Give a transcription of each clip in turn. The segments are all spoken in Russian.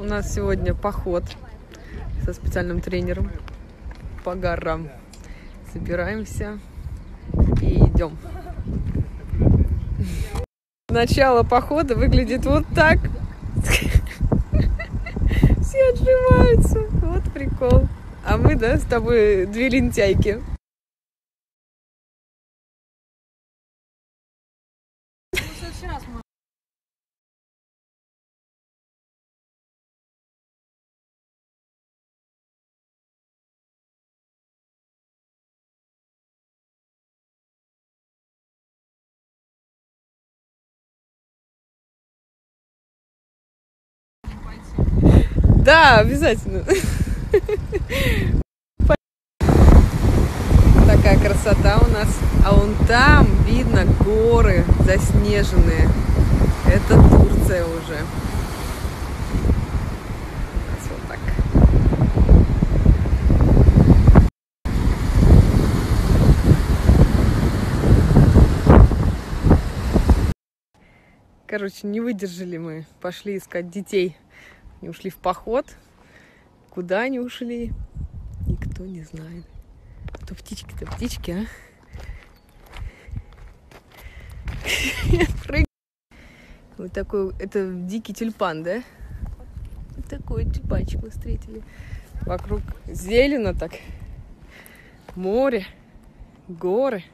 У нас сегодня поход со специальным тренером по горам. Собираемся и идем. Начало похода выглядит вот так. Все отжимаются. Вот прикол. А мы, да, с тобой две лентяйки. Да, обязательно. Такая красота у нас. А вон там видно горы заснеженные. Это Турция уже. Вот так. Короче, не выдержали мы. Пошли искать детей. Они ушли в поход. Куда они ушли, никто не знает. Кто птички-то птички, а? Вот такой, это дикий тюльпан, да? Вот такой тюльпанчик мы встретили. Вокруг зелено так. Море, горы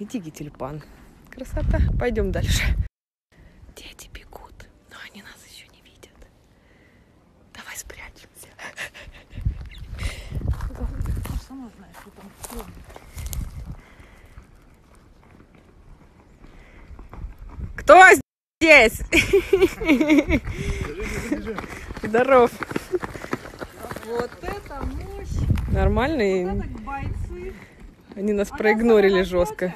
и дикий тюльпан. Красота. Пойдем дальше. Дети бегут, но они нас еще не видят. Давай спрячемся. Кто здесь? Здоров. Вот это мощь, Нормально? и вот это бойцы. Они нас А проигнорили жестко.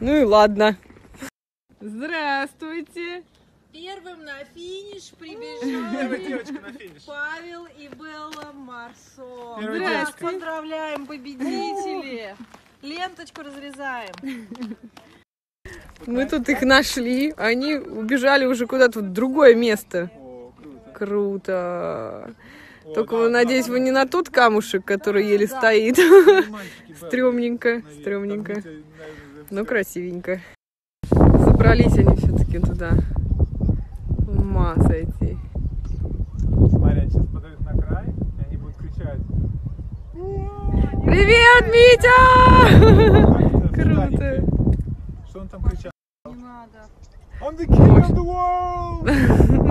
Ну и ладно. Здравствуйте. Первым на финиш прибежали Павел и Белла Марсо. Девочка. Поздравляем, победители. Ленточку разрезаем. Мы тут их нашли. Они убежали уже куда-то в другое место. Круто. Только, да, вы, да, надеюсь, да, вы не на тот камушек, который еле Да. стоит. Наверное, Ну, всё. красивенько. Забрались они все-таки туда. С Ума сойти. Смотри, они сейчас подойдут на край, и они будут кричать. Привет, Митя! «Как это Круто. Титанике». Что он там кричал? Не надо. I'm the king of the world!